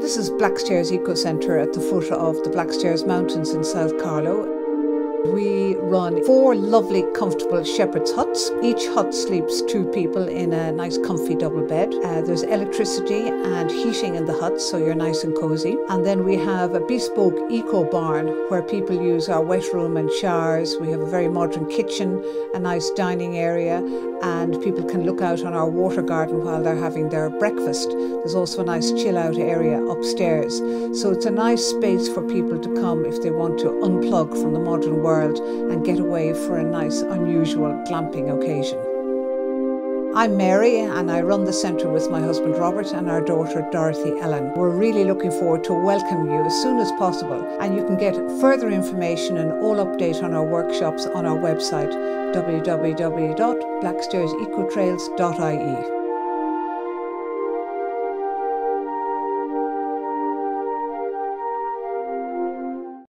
This is Blackstairs Eco Centre at the foot of the Blackstairs Mountains in South Carlow. We run four lovely, comfortable shepherd's huts. Each hut sleeps two people in a nice, comfy double bed. Uh, there's electricity and heating in the huts, so you're nice and cozy. And then we have a bespoke eco barn where people use our wet room and showers. We have a very modern kitchen, a nice dining area, and people can look out on our water garden while they're having their breakfast. There's also a nice chill out area upstairs. So it's a nice space for people to come if they want to unplug from the modern world world and get away for a nice, unusual glamping occasion. I'm Mary and I run the centre with my husband Robert and our daughter Dorothy Ellen. We're really looking forward to welcoming you as soon as possible and you can get further information and all update on our workshops on our website www.blackstairsecotrails.ie.